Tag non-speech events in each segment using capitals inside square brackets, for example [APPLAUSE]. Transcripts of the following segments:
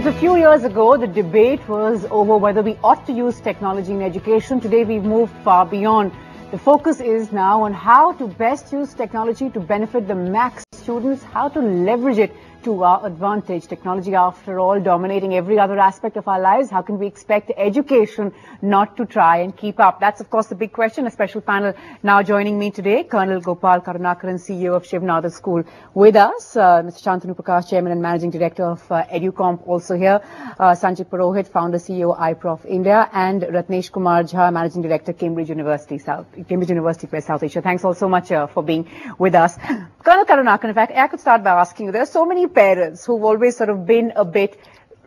If a few years ago the debate was over whether we ought to use technology in education, today we've moved far beyond. The focus is now on how to best use technology to benefit the max students, how to leverage it to our advantage. Technology, after all, dominating every other aspect of our lives. How can we expect education not to try and keep up? That's, of course, the big question. A special panel now joining me today. Colonel Gopal Karunakaran, CEO of Shiv Nadar School with us. Uh, Mr. Shantanu Prakash, Chairman and Managing Director of uh, EduComp also here. Uh, Sanjay Purohit, Founder, CEO, iProf India. And Ratnesh Kumar Jha, Managing Director, Cambridge University, South, Cambridge University Press, South Asia. Thanks all so much uh, for being with us. Colonel Karunakaran, in fact, I could start by asking you, there are so many parents who've always sort of been a bit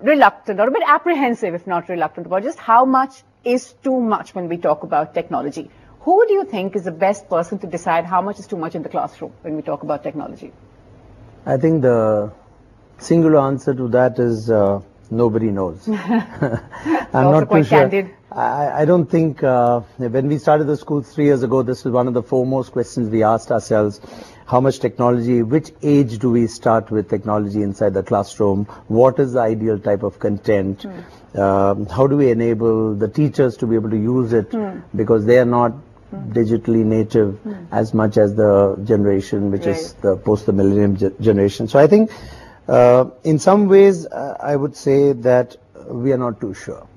reluctant or a bit apprehensive, if not reluctant, about just how much is too much when we talk about technology. Who do you think is the best person to decide how much is too much in the classroom when we talk about technology? I think the singular answer to that is uh, nobody knows. [LAUGHS] [LAUGHS] I'm not too sure. candid. I, I don't think uh, when we started the school three years ago, this was one of the foremost questions we asked ourselves. How much technology, which age do we start with technology inside the classroom? What is the ideal type of content? Um, how do we enable the teachers to be able to use it because they are not digitally native as much as the generation which is the post the millennium ge- generation. So I think uh, in some ways uh, I would say that we are not too sure.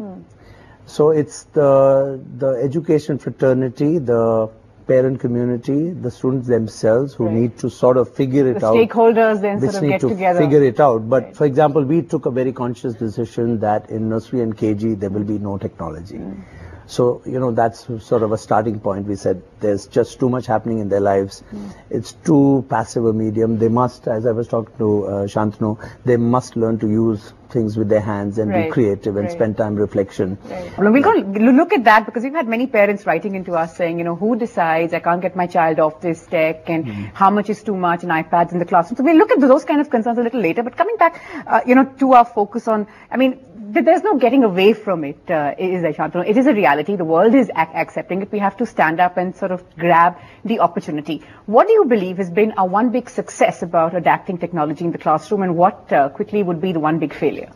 So it's the the education fraternity, the parent community, the students themselves who Right. need to sort of figure it The out. stakeholders then which sort of need get to together. figure it out. But Right. for example, we took a very conscious decision that in nursery and KG there will be no technology. Hmm. So, you know, that's sort of a starting point. We said there's just too much happening in their lives. Hmm. It's too passive a medium. They must, as I was talking to uh, Shantanu, they must learn to use things with their hands and Right, be creative and right. spend time reflection. Well, we'll go look at that because we've had many parents writing into us saying, you know, who decides I can't get my child off this tech and how much is too much and iPads in the classroom. So we'll look at those kind of concerns a little later. But coming back, uh, you know, to our focus on, I mean, there's no getting away from it, uh, is there, Shantanu? It is a reality. The world is ac- accepting it. We have to stand up and sort of grab the opportunity. What do you believe has been our one big success about adapting technology in the classroom and what uh, quickly would be the one big failure?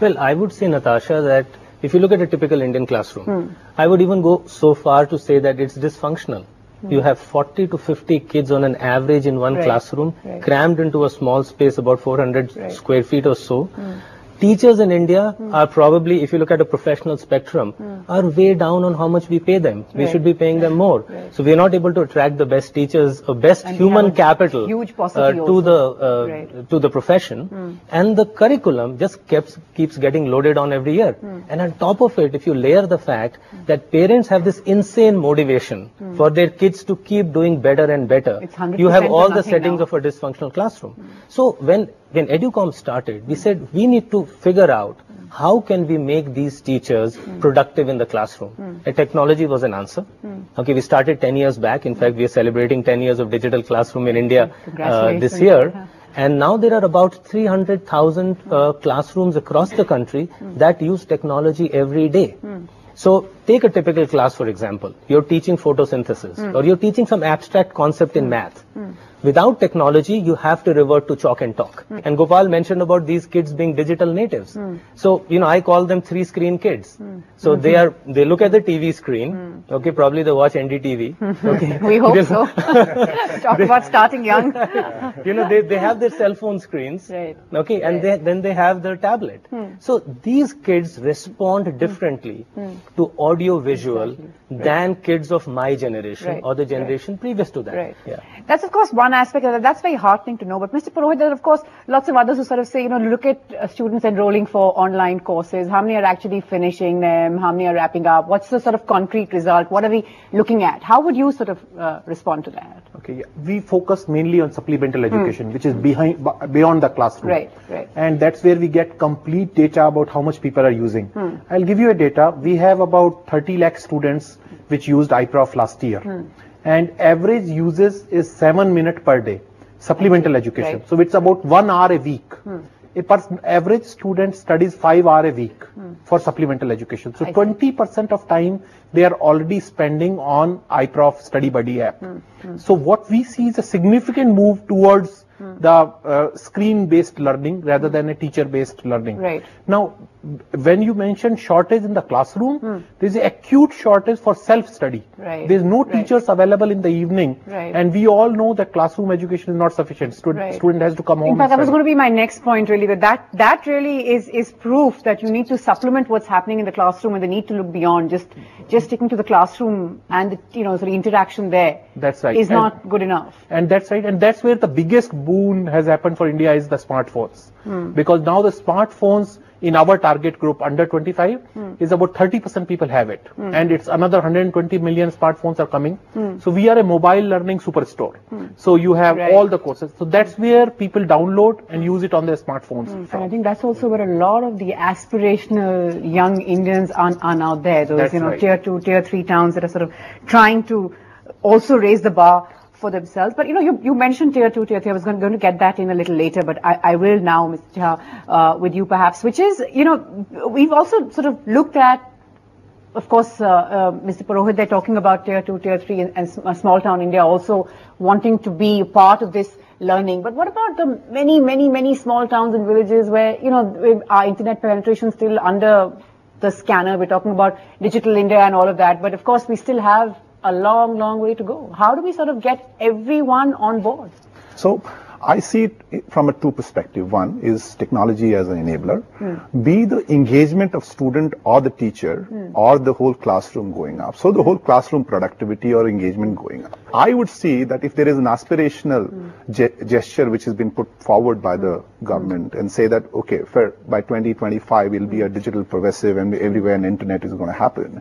Well, I would say, Natasha, that if you look at a typical Indian classroom, Hmm. I would even go so far to say that it's dysfunctional. You have 40 to 50 kids on an average in one Hmm. Right, classroom, right. crammed into a small space, about 400 Right. square feet or so. Teachers in India Hmm. are probably, if you look at a professional spectrum, are way down on how much we pay them. We Right. should be paying them more. Right. So we are not able to attract the best teachers or best And human capital huge uh, to the uh, Right. Hmm. to the profession and the curriculum just keeps keeps getting loaded on every year Hmm. and on top of it if you layer the fact that parents have this insane motivation for their kids to keep doing better and better Hmm. It's 100% you have all the settings now. of a dysfunctional classroom so when when Educomp started we said we need to figure out how can we make these teachers hmm. productive in the classroom. Hmm. A technology was an answer. Hmm. Okay we started 10 years back. In fact we are celebrating 10 years of digital classroom in india uh, this year. Yeah. and now there are about 300,000 uh, classrooms across the country that use technology every day. So take a typical class, for example. You're teaching photosynthesis or you're teaching some abstract concept in math. Without technology, you have to revert to chalk and talk. Hmm. And Gopal mentioned about these kids being digital natives. Hmm. So, you know, I call them three screen kids. Hmm. So they are, they look at the TV screen. Okay, probably they watch NDTV. Okay. [LAUGHS] We hope so. [LAUGHS] [LAUGHS] Talk about starting young. you know, they, they have their cell phone screens. Right. Okay, and they, then they have their tablet. So these kids respond differently to audio visual than kids of my generation Right. or the generation previous to that. Right. Yeah. That's of course one aspect of that. That's very heartening to know. But Mr. Purohit, there are of course lots of others who sort of say, you know, look at uh, students enrolling for online courses. How many are actually finishing them? How many are wrapping up? What's the sort of concrete result? What are we looking at? How would you sort of uh, respond to that? Okay, yeah. we focus mainly on supplemental education, which is behind b- beyond the classroom. Hmm. Right, right. And that's where we get complete data about how much people are using. Hmm. I'll give you a data. We have about 30 lakh students which used iProf last year, Hmm. And average uses is seven minute per day. Supplemental education. Right. Hmm. So it's about one hour a week. A pers- average student studies five hour a week for supplemental education. So Hmm. I see. 20% of time they are already spending on iProf Study Buddy app. Hmm. So what we see is a significant move towards the uh, screen-based learning rather than a teacher-based learning. Right. Now, when you mention shortage in the classroom, there's an acute shortage for self-study. Right. There's no Right. teachers available in the evening, Right. and we all know that classroom education is not sufficient. Stud- Right. Student has to come home. In fact, and that was going to be my next point, really. That that, that really is, is proof that you need to supplement what's happening in the classroom and the need to look beyond just just sticking to the classroom and the you know sort of interaction there. That's right. Is And- not good enough. And that's right. And that's where the biggest boon has happened for India is the smartphones. Hmm. Because now the smartphones in our target group under 25 Hmm. is about 30% people have it. And it's another 120 million smartphones are coming. Hmm. So we are a mobile learning superstore. So you have Right. all the courses. So that's where people download and use it on their smartphones. And I think that's also where a lot of the aspirational young Indians are, are now there. Those, That's you know, right. tier two, tier three towns that are sort of trying to also raise the bar for themselves. But, you know, you, you mentioned tier two, tier three. I was going, going to get that in a little later, but I, I will now, Mr. Uh, with you perhaps, which is, you know, we've also sort of looked at of course, uh, uh, Mr. Purohit, they're talking about tier two, tier three, and, and small town India also wanting to be part of this learning. But what about the many, many, many small towns and villages where, you know, our internet penetration still under the scanner? We're talking about digital India and all of that. But of course, we still have a long, long way to go. How do we sort of get everyone on board? So I see it from a two perspective. One is technology as an enabler. Hmm. B, the engagement of student or the teacher hmm. or the whole classroom going up. So the whole classroom productivity or engagement going up. I would see that if there is an aspirational hmm. ge- gesture which has been put forward by the government and say that, okay, for, by 2025 we'll be a digital progressive and everywhere an internet is going to happen.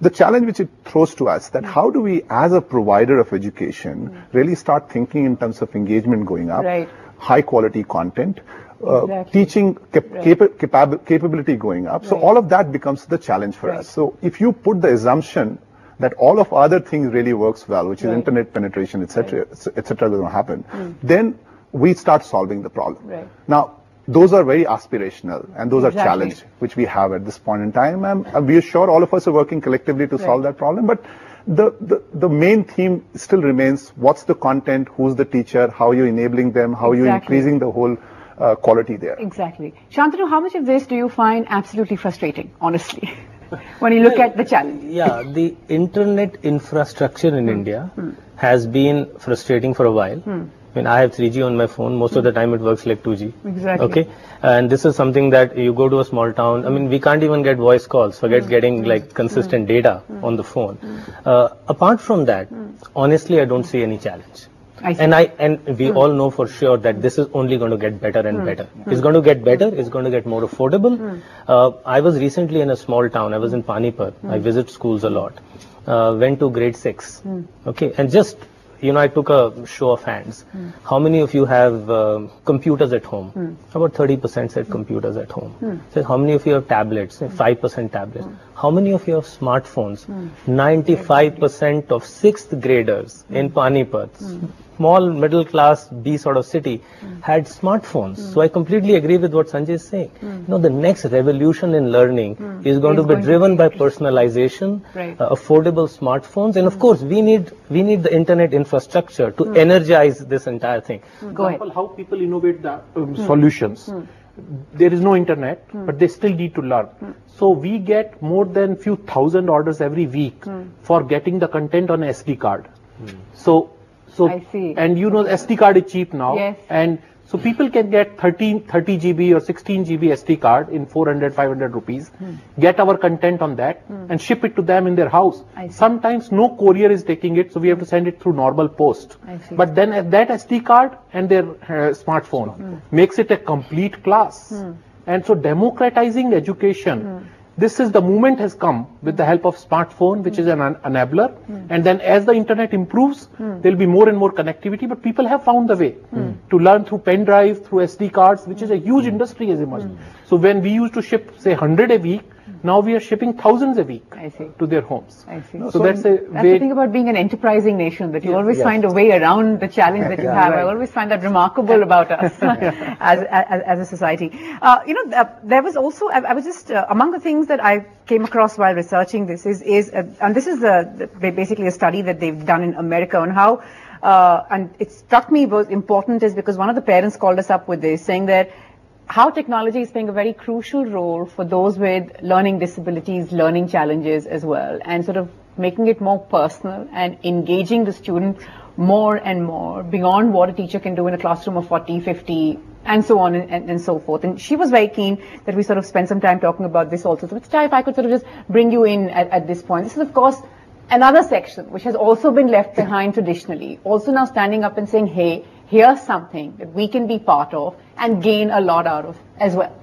The challenge which it throws to us that how do we as a provider of education really start thinking in terms of engagement going up, Right. high quality content, uh, Exactly. teaching cap- Right. capa- capab- capability going up. So Right. all of that becomes the challenge for us. So if you put the assumption that all of other things really works well, which is internet penetration, etc., etc., going to happen, then we start solving the problem. Right. Now, those are very aspirational and those Exactly. are challenge which we have at this point in time. And, and we are sure all of us are working collectively to solve that problem. But the, the, the main theme still remains what's the content, who's the teacher, how you're enabling them, how you're Exactly. increasing the whole uh, quality there. Exactly. Shantanu, how much of this do you find absolutely frustrating, honestly, [LAUGHS] when you look at the challenge? Yeah, the internet infrastructure in hmm. India hmm. has been frustrating for a while. I mean, I have 3G on my phone. Most of the time it works like 2G. Exactly. Okay. And this is something that you go to a small town. I mean, we can't even get voice calls. Forget hmm. getting hmm. like consistent hmm. data on the phone. Uh, apart from that, honestly, I don't see any challenge. I see. And I and we all know for sure that this is only going to get better and better. It's going to get better. It's going to get more affordable. Uh, I was recently in a small town. I was in Panipat. I visit schools a lot. Uh, went to grade six. Okay, and just you know, I took a show of hands. Hmm. How many of you have um computers at home? Hmm. About 30% said computers at home. Hmm. Said how many of you have tablets? Say 5% tablets. How many of you have smartphones? 95% of sixth graders in Panipat, small middle class B sort of city, hmm. had smartphones. So hmm. I completely agree with what Sanjay is saying. Hmm. You know, the next revolution in learning is going Is to be going to driven be- by personalization, Right. uh, affordable smartphones, and of course we need we need the internet infrastructure to energize this entire thing. Go ahead. example, how people innovate the um, solutions. There is no internet, but they still need to learn. So we get more than few thousand orders every week for getting the content on SD card. So, so I see. and you know SD card is cheap now, Yes. and so people can get 13, 30 GB or 16 GB SD card in 400, 500 rupees, hmm. get our content on that, hmm. and ship it to them in their house. Sometimes no courier is taking it, so we have to send it through normal post. But then that SD card and their uh, smartphone hmm. makes it a complete class. And so democratizing education, this is the movement has come with the help of smartphone, which is an en- enabler. Hmm. And then as the internet improves, hmm. there'll be more and more connectivity. But people have found the way hmm. to learn through pen drive, through SD cards, which is a huge industry has emerged. So when we used to ship, say, 100 a week, now we are shipping thousands a week to their homes. I see. So that's a That's way. the thing about being an enterprising nation, that you always yes. find a way around the challenge that you have. I always find that remarkable about us [LAUGHS] [LAUGHS] as, as, as a society. Uh, you know, uh, there was also, I, I was just, uh, among the things that I came across while researching this is, is uh, and this is a, the- basically a study that they've done in America on how uh, and it struck me was important is because one of the parents called us up with this, saying that how technology is playing a very crucial role for those with learning disabilities, learning challenges as well, and sort of making it more personal and engaging the student more and more beyond what a teacher can do in a classroom of 40, 50, and so on and, and, so forth. And she was very keen that we sort of spend some time talking about this also. So, if I could sort of just bring you in at, at this point. This is, of course, another section which has also been left behind traditionally, also now standing up and saying, hey, here's something that we can be part of and gain a lot out of as well.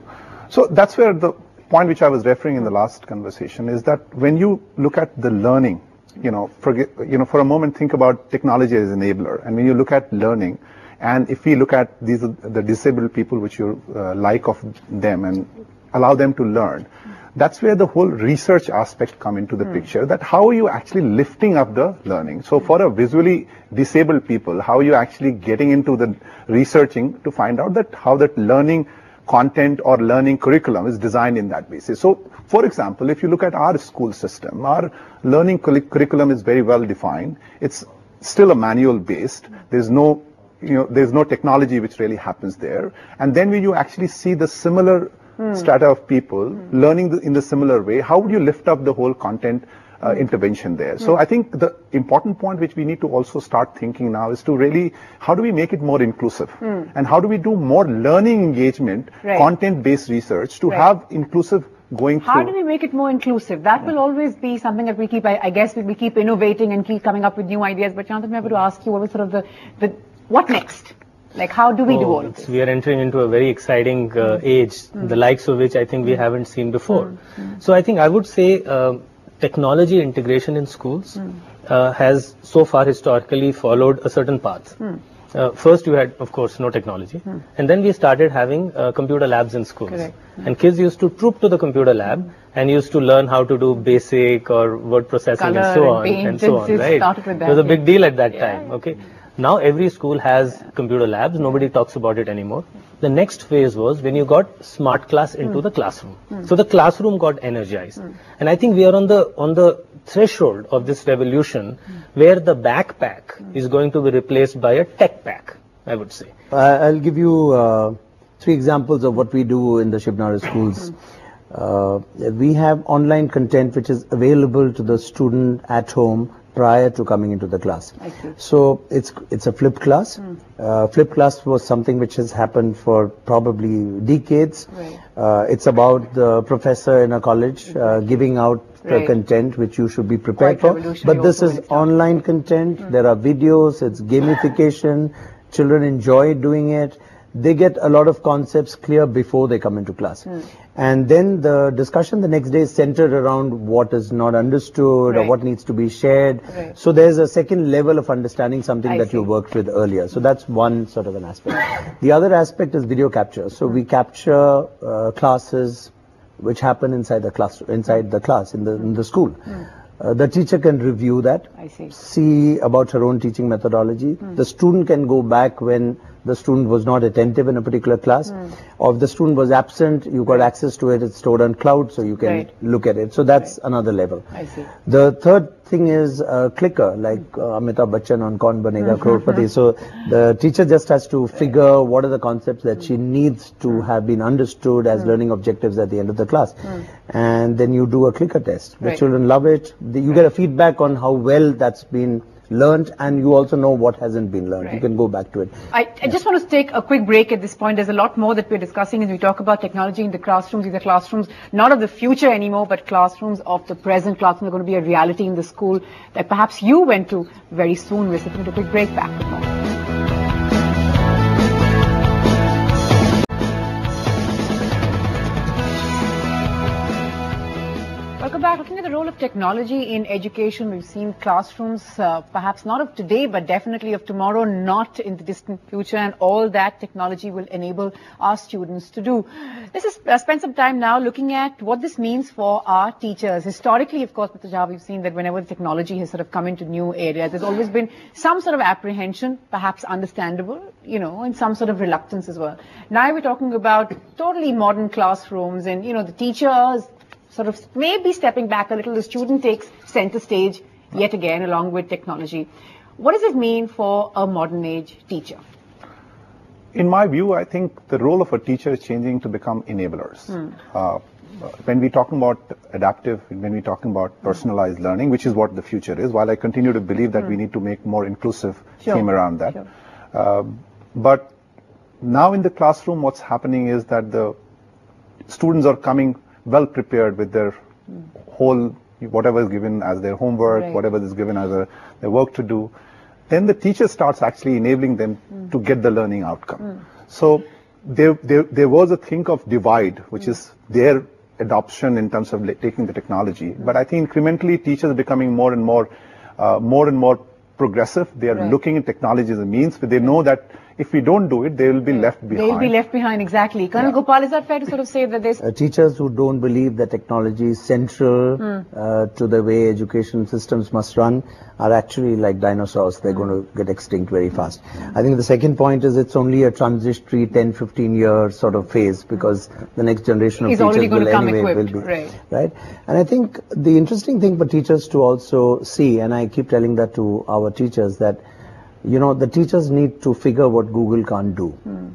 So that's where the point which I was referring in the last conversation is that when you look at the learning, you know, for, you know, for a moment think about technology as enabler. And when you look at learning, and if we look at these the disabled people which you uh, like of them and allow them to learn, that's where the whole research aspect come into the mm. picture that how are you actually lifting up the learning? So for a visually disabled people how are you actually getting into the researching to find out that how that learning content or learning curriculum is designed in that basis? So for example if you look at our school system our learning curriculum is very well defined. It's still a manual based there's no you know there's no technology which really happens there. And then when you actually see the similar mm. strata of people mm. learning the, in the similar way, how would you lift up the whole content uh, mm. intervention there? So I think the important point which we need to also start thinking now is to really, how do we make it more inclusive? And how do we do more learning engagement, right. content-based research to right. have inclusive going through How through. do we make it more inclusive? That yeah. will always be something that we keep, I, I guess, we, we, keep innovating and keep coming up with new ideas. But Jonathan, I have to ask you, what was sort of the, the what next? Like, how do we oh, do all this? We are entering into a very exciting uh, mm. age, mm. the likes of which I think we hmm. haven't seen before. Mm. So I think I would say uh, technology integration in schools hmm. uh, has so far historically followed a certain path. Hmm. Uh, first, you had, of course, no technology, and then we started having uh, computer labs in schools. Correct. And kids used to troop to the computer lab and used to learn how to do basic or word processing Color and so on and, and so on. Right? It was a big deal at that yeah. time. Okay. Now every school has computer labs. Nobody talks about it anymore. The next phase was when you got smart class into mm. the classroom. Mm. So the classroom got energized. Mm. And I think we are on the on the threshold of this revolution where the backpack is going to be replaced by a tech pack, I would say. I'll give you uh, three examples of what we do in the Shiv Nadar schools. Uh, we have online content which is available to the student at home prior to coming into the class. So it's it's a flipped class. Mm. Uh, flipped class was something which has happened for probably decades. Right. Uh, it's about the professor in a college uh, giving out right. the content which you should be prepared Quite for. But this is online content. Mm. There are videos. It's gamification. Children enjoy doing it they get a lot of concepts clear before they come into class. Mm. And then the discussion the next day is centered around what is not understood right. or what needs to be shared. Right. So there's a second level of understanding something I that see. you worked with earlier. So that's one sort of an aspect. the other aspect is video capture. So mm. we capture uh, classes which happen inside the class, inside the class in the, in the school. Mm. Uh, the teacher can review that, see. see. about her own teaching methodology. Mm. The student can go back when the student was not attentive in a particular class, mm. or if the student was absent, you got access to it, it's stored on cloud, so you can right. look at it. So that's right. another level. I see. The third thing is a clicker, like uh, Amitabh Bachchan on Kaun Banega mm-hmm. Crorepati. So the teacher just has to figure what are the concepts that she needs to have been understood as mm. learning objectives at the end of the class. Mm. And then you do a clicker test. The right. children love it. You get a feedback on how well that's been learned and you also know what hasn't been learned. Right. You can go back to it. I, I just want to take a quick break at this point. There's a lot more that we're discussing as we talk about technology in the classrooms. These are classrooms not of the future anymore, but classrooms of the present. Classrooms are going to be a reality in the school that perhaps you went to very soon. We're taking a quick break back. Role of technology in education, we've seen classrooms, uh, perhaps not of today, but definitely of tomorrow, not in the distant future, and all that technology will enable our students to do. Let's just uh, spend some time now looking at what this means for our teachers. Historically, of course, Mr. Jha, we've seen that whenever technology has sort of come into new areas, there's always been some sort of apprehension, perhaps understandable, you know, and some sort of reluctance as well. Now we're talking about totally modern classrooms and, you know, the teachers, sort of maybe stepping back a little, the student takes center stage yet again along with technology. What does it mean for a modern age teacher? In my view, I think the role of a teacher is changing to become enablers. Uh, when we're talking about adaptive, when we're talking about personalized learning, which is what the future is, while I continue to believe that we need to make more inclusive Sure. theme around that. Sure. Uh, but now in the classroom, what's happening is that the students are coming well prepared with their whole whatever is given as their homework, Right. whatever is given as a, their work to do. Then the teacher starts actually enabling them hmm. to get the learning outcome. Hmm. So there, there, there was a think of divide, which hmm. is their adoption in terms of taking the technology. But I think incrementally teachers are becoming more and more, uh, more and more progressive. They are Right. looking at technology as a means, but they know that if we don't do it, they will be left behind. They'll be left behind, exactly. Colonel Yeah. Gopal, is that fair to sort of say that there's Uh, teachers who don't believe that technology is central uh, to the way education systems must run are actually like dinosaurs. They're going to get extinct very fast. I think the second point is it's only a transitory 10, 15 year sort of phase because the next generation of He's teachers will to come anyway equipped, will be right. right. And I think the interesting thing for teachers to also see, and I keep telling that to our teachers that you know the teachers need to figure what Google can't do. Hmm.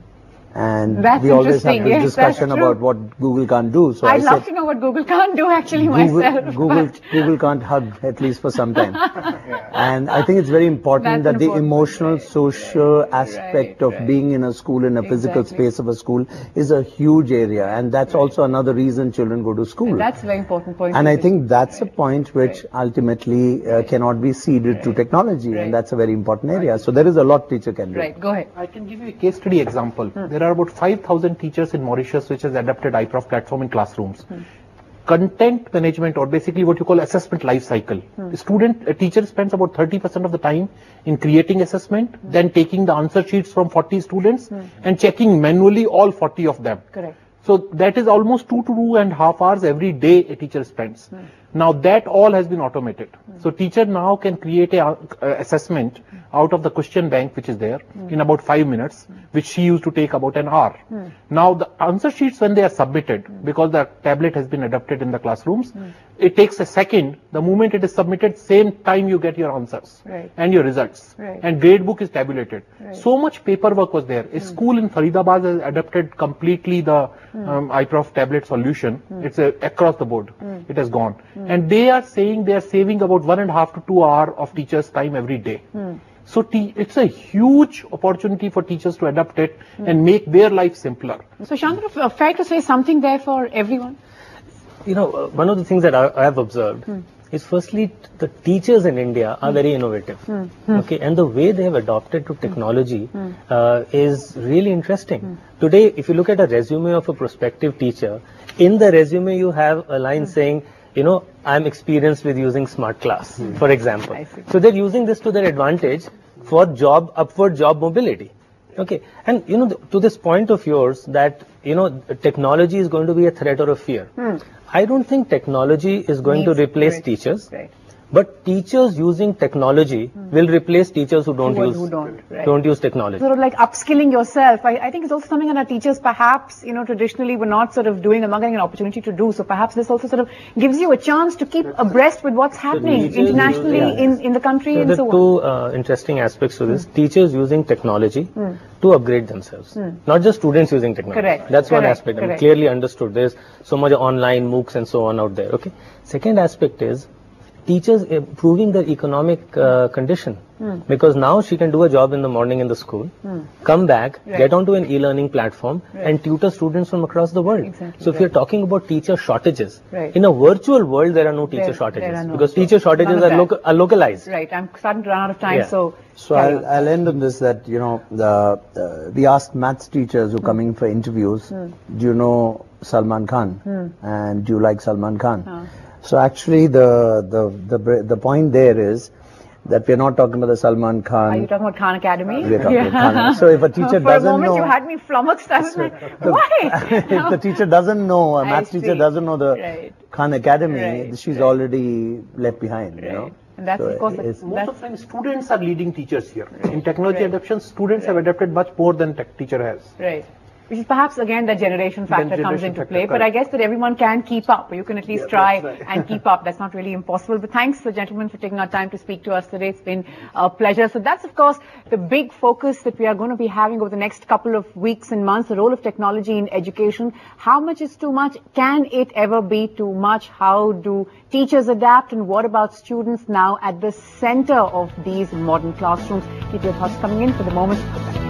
And Hmm. That's we always have interesting. this Yes, discussion about what Google can't do. So I I'd love said, to know what Google can't do actually Google, myself. Google, but- Google can't hug at least for some time. [LAUGHS] And I think it's very important That's that the emotional, Right. social aspect Right, of right. being in a school, in a physical space of a school, is a huge area. And that's also another reason children go to school. That's a very important point. And I think that's a point which ultimately uh, cannot be ceded to technology, Right. and that's a very important area. So there is a lot teacher can do. Right, go ahead. I can give you a case study example. There are about 5,000 teachers in Mauritius which has adopted iProf platform in classrooms. Content management or basically what you call assessment life cycle. A student, a teacher spends about 30% of the time in creating assessment, then taking the answer sheets from 40 students and checking manually all 40 of them. Correct. So that is almost two to two and a half hours every day a teacher spends. Now that all has been automated. So teacher now can create a uh, assessment out of the question bank which is there hmm. in about five minutes, hmm. which she used to take about an hour. Hmm. Now the answer sheets when they are submitted, because the tablet has been adopted in the classrooms, it takes a second. The moment it is submitted, same time you get your answers Right. and your results. Right. And grade book is tabulated. Right. So much paperwork was there. A hmm. school in Faridabad has adopted completely the hmm. um, iProf tablet solution. Hmm. It's a, across the board. It has gone. And they are saying they are saving about one and a half to two hour of teachers' time every day. So te- it's a huge opportunity for teachers to adopt it and make their life simpler. So Shantanu, uh, f- fair to say something there for everyone? You know, one of the things that I, I have observed hmm. is firstly the teachers in India are hmm. very innovative. Hmm. Okay, and the way they have adopted to technology uh, is really interesting. Today, if you look at a resume of a prospective teacher, in the resume you have a line saying, you know, I'm experienced with using smart class, for example. So they're using this to their advantage for job, upward job mobility. Okay, and you know, th- to this point of yours that, you know, technology is going to be a threat or a fear. I don't think technology is going to Hmm. Replace teachers, right. But teachers using technology hmm. will replace teachers who don't Who- use who don't, right. don't use technology. Sort of like upskilling yourself. I, I think it's also something that our teachers perhaps, you know, traditionally were not sort of doing and not getting an opportunity to do. So perhaps this also sort of gives you a chance to keep abreast with what's happening teachers internationally use- yeah. in, in the country So and there so are on. two uh, interesting aspects to this. Hmm. Teachers using technology hmm. to upgrade themselves, not just students using technology. Correct, That's one correct, aspect. I mean, clearly understood. There's so much online MOOCs and so on out there. Okay. Second aspect is teachers improving their economic uh, condition because now she can do a job in the morning in the school, come back, Right. get onto an e-learning platform, and tutor students from across the world. Exactly, so if right. you're talking about teacher shortages, Right. in a virtual world there are no teacher There- shortages there no. because teacher shortages are, that. local, are localized. Right. I'm starting to run out of time. Yeah. So, So I'll. I'll end on this that, you know, the, uh, we asked maths teachers who come in for interviews, do you know Salman Khan? And do you like Salman Khan? So actually the, the, the, the point there is that we're not talking about the Salman Khan. Are you talking about Khan Academy? We're talking about Khan. So if a teacher doesn't [LAUGHS] know. For a moment know- you had me flummoxed. I was like, [LAUGHS] why? [LAUGHS] if the teacher doesn't know, a math teacher doesn't know the Right. Khan Academy, Right, she's right. already left behind, you know. Right. And that's, So of course, it's- Most that's, of the time students are leading teachers here. In technology Right. adoption, students have adapted much more than tech teacher has. right. Which is perhaps again that generation factor comes into factor, play. But. I guess that everyone can keep up, you can at least Yeah, try right. and keep up. That's not really impossible. But thanks, the gentlemen, for taking our time to speak to us today. It's been a pleasure. So that's, of course, the big focus that we are going to be having over the next couple of weeks and months, the role of technology in education. How much is too much? Can it ever be too much? How do teachers adapt? And what about students now at the center of these modern classrooms? Keep your thoughts coming in for the moment.